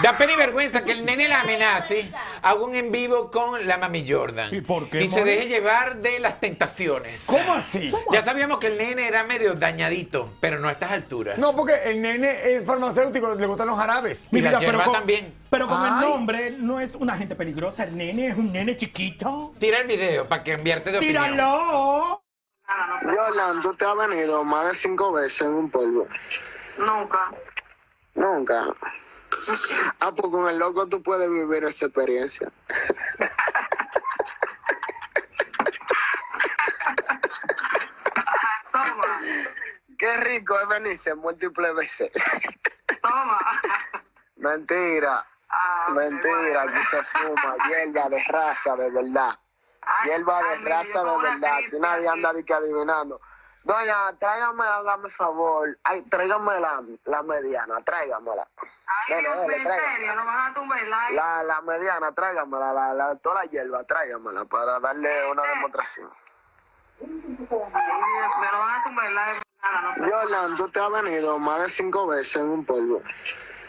Da pena y vergüenza que el nene la amenace. Haga un en vivo con la mami Jordan. ¿Y por qué, Y se deje llevar de las tentaciones. ¿Cómo así? Ya sabíamos que el nene era medio dañadito, pero no a estas alturas. No, porque el nene es farmacéutico, le gustan los jarabes. Y la Mira, yerba pero con, también. pero con el nombre no es una gente peligrosa. El nene es un nene chiquito. Tira el video para que enviarte de opinión. ¡Tíralo! Yolan, tú te has venido más de cinco veces en un polvo. Nunca. Nunca. Ah, pues con el loco tú puedes vivir esa experiencia. Toma, Qué rico es venirse múltiples veces. toma. Mentira. Ah, Mentira, que se fuma. Hierba de raza, de verdad. Ay, Hierba de ay, raza, de verdad. Que nadie aquí. anda de que adivinando. Doña, tráigame, hágame favor. Ay, tráigame la, la mediana, tráigamela. Ay, Dele, Dios dele, en tráigame. serio, no vas a tumbar like. La, la mediana, tráigamela, la, la, toda la hierba, tráigamela para darle una demostración. Ay, Dios mío, no vas a tumbar like. Nada, no sé. Yolan, tú te has venido más de cinco veces en un polvo.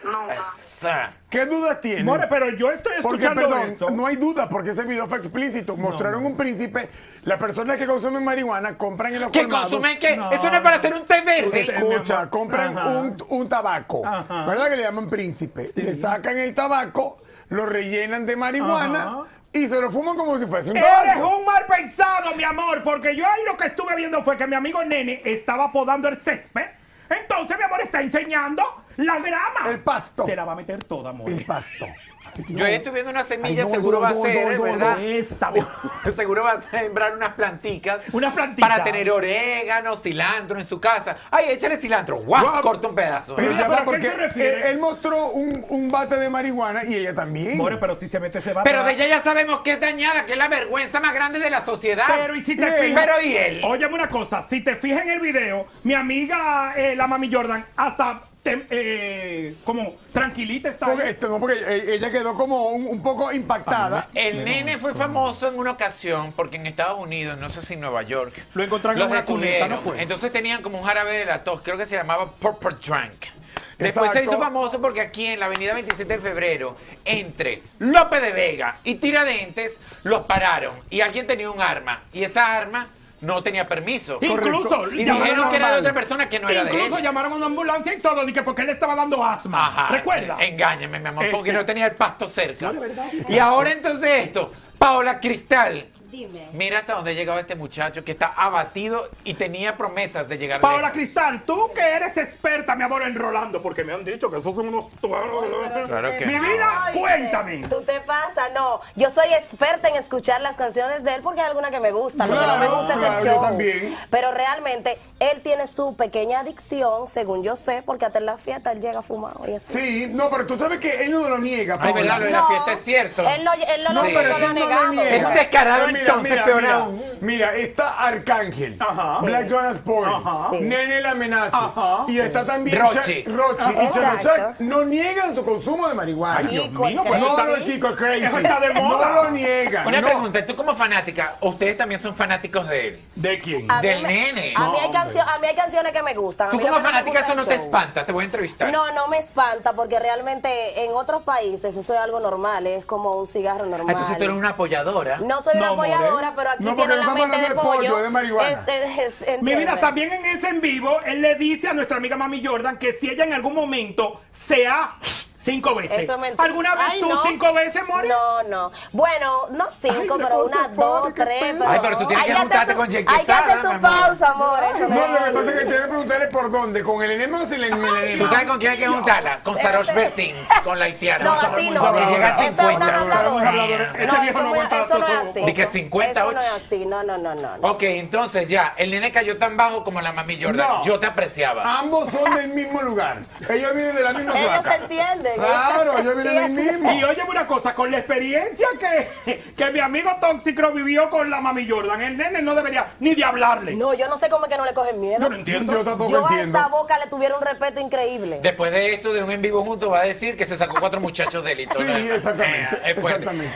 Nunca. ¿Qué dudas tienes? More, pero yo estoy Porque, escuchando perdón, eso. no hay duda porque ese video fue explícito. Mostraron un príncipe. Las personas que consumen marihuana compran en los ¿Qué colmados. consumen qué? No, Eso no es para no. hacer un té verde. Escucha, compran un, un tabaco, Ajá. ¿verdad? Que le llaman príncipe. Le sacan el tabaco, lo rellenan de marihuana Ajá. y se lo fuman como si fuese un Eres tabaco. un mal pensado, mi amor, porque yo ahí lo que estuve viendo fue que mi amigo Nene estaba podando el césped. Entonces, mi amor, está enseñando la grama. El pasto. Se la va a meter toda, amor. El pasto. Yo ahí estoy viendo una semilla, Ay, no, seguro no, va a ser, ¿verdad? Esta. Seguro va a sembrar unas planticas. Unas plantitas. Para tener orégano, cilantro en su casa. Ay, échale cilantro. ¡Guau! Guau. Corta un pedazo. Pero ya va, ¿pero a qué se refiere? Él, él mostró un, un bate de marihuana y ella también. More, pero si se mete ese bate. Pero de ella ya sabemos que es dañada, que es la vergüenza más grande de la sociedad. Pero y si te Bien. fijas. Pero ¿y él? Óyeme una cosa, si te fijas en el video, mi amiga, eh, la mami Jordan, hasta eh, como tranquilita está. Porque, no, porque eh, ella quedó como un, un poco impactada. El nene fue famoso en una ocasión porque en Estados Unidos, no sé si en Nueva York, Lo encontraron los en una cuneta, detuvieron. ¿no fue? Entonces tenían como un jarabe de la tos, creo que se llamaba Purple Drunk. Después se hizo famoso porque aquí en la avenida 27 de febrero, entre López de Vega y Tiradentes, los pararon y alguien tenía un arma y esa arma no tenía permiso. Incluso. Y dijeron a- que era de otra persona que no era de Incluso llamaron a una ambulancia y todo, que porque él estaba dando asma. Ajá, ¿Recuerda? sí, engáñame, mi amor, porque Este- no tenía el pasto cerca. No, de verdad. Y ahora entonces esto, Paola Cristal. Dime. Mira hasta dónde llegaba este muchacho que está abatido y tenía promesas de llegar Paola lejos. Cristal, tú que eres experta, mi amor, en Rolando, porque me han dicho que esos son unos... Claro que Mi vida, Oye, cuéntame. Tú te pasa, no. Yo soy experta en escuchar las canciones de él porque hay alguna que me gusta. Lo que no me Claro, gusta es el yo show. también. Pero realmente él tiene su pequeña adicción, según yo sé, porque hasta en la fiesta él llega fumado y así. Sí, no, pero tú sabes que él no lo niega. Ay, verdad, lo de la fiesta es cierto. Él no, él no, Sí. pero lo él no lo niega. Es un descarado, Mira, está Arcángel, Ajá. Black Jonas Boy, Ajá. Nene la amenaza Ajá. y está también Rochi. Rochi y. Chanochak no niegan su consumo de marihuana. Ay, Dios mío, pues no lo Kiko Crazy. Eso está de moda. No lo niegan. Una no. pregunta, tú como fanática, ustedes también son fanáticos de él. ¿De quién? A Del me- nene. A mí, hay cancio- a mí hay canciones que me gustan. Tú como fanática eso no te espanta, te voy a entrevistar. No, no me espanta porque realmente en otros países eso es algo normal, es como un cigarro normal. Ah, Entonces tú eres una apoyadora. No soy una No, apoyadora, pero aquí No, tiene la mente de de pollo, pollo. de marihuana. Es- es- es- Mi vida, también en ese en vivo, él le dice a nuestra amiga Mami Jordan que si ella en algún momento se ha cinco veces. ¿Alguna vez Ay, tú no. cinco veces, More? No, no. Bueno, no cinco, Ay, pero cosa, dos, tres. Pero... Ay, pero tú tienes que juntarte su- con Jake Hay que hacer amor. pausa, amor. Eso No, lo que pasa es que preguntarle por dónde, con el enemigo o sin el enemigo. ¿Tú sabes con quién hay que juntarla? Con Sarosh Bertín, con la haitiana. No, así no. Que llega a Eso es una 50. habladora. Ese No, viejo eso no no aguanta eso no es así. Ni que 58. Eso no es así, no, no, no, no. Ok, entonces ya, el nene cayó tan bajo como la mami Jordan. No. Yo te apreciaba. Ambos son del mismo lugar. Ellos vienen de la misma Ellos placa. se entienden. Claro, ellos vienen del mismo. Y óyeme una cosa, con la experiencia que, que mi amigo Tóxico vivió con la Mami Jordan, el nene no debería ni de hablarle. No, yo no sé cómo es que no le cogen miedo. Yo no entiendo. Yo tampoco Yo a esa boca le tuviera un respeto increíble. Después de esto, de un en vivo junto, va a decir que se sacó cuatro muchachos de él. y todo Sí, exactamente, Eh, exactamente.